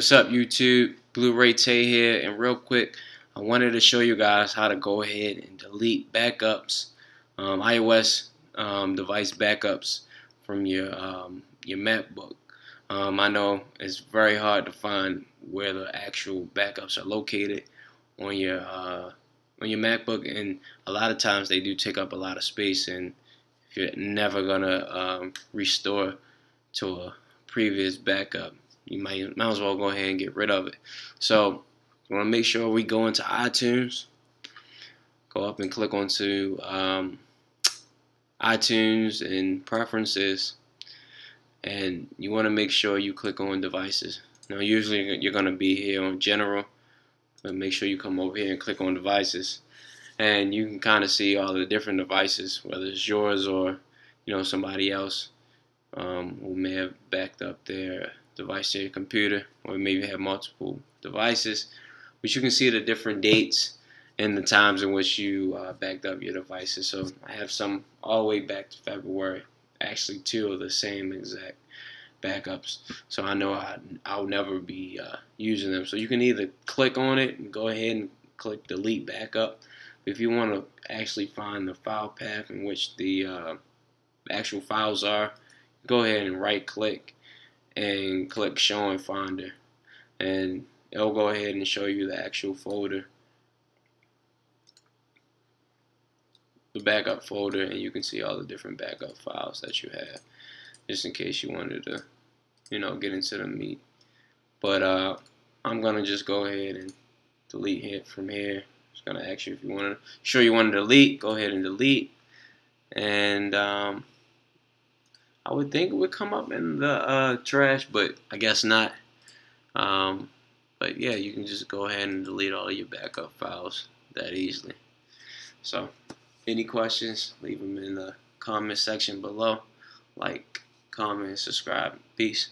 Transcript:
What's up YouTube? Blu-ray Tay here and real quick I wanted to show you guys how to go ahead and delete backups um, iOS um, device backups from your um, your MacBook. Um, I know it's very hard to find where the actual backups are located on your uh, on your MacBook and a lot of times they do take up a lot of space and you're never gonna um, restore to a previous backup you might, might as well go ahead and get rid of it. So we want to make sure we go into iTunes, go up and click onto um, iTunes and preferences, and you want to make sure you click on devices. Now usually you're going to be here on general, but make sure you come over here and click on devices and you can kind of see all the different devices, whether it's yours or you know somebody else um, who may have backed up their device to your computer or maybe have multiple devices. But you can see the different dates and the times in which you uh, backed up your devices. So I have some all the way back to February actually two of the same exact backups. So I know I, I'll never be uh, using them. So you can either click on it and go ahead and click delete backup. If you want to actually find the file path in which the uh, actual files are go ahead and right click and click show in finder. And it'll go ahead and show you the actual folder. The backup folder and you can see all the different backup files that you have just in case you wanted to you know get into the meat. But uh, I'm gonna just go ahead and delete it from here. It's gonna ask you if you want to sure you want to delete go ahead and delete. And um, I would think it would come up in the uh, trash, but I guess not. Um, but yeah, you can just go ahead and delete all your backup files that easily. So, any questions, leave them in the comment section below. Like, comment, subscribe. Peace.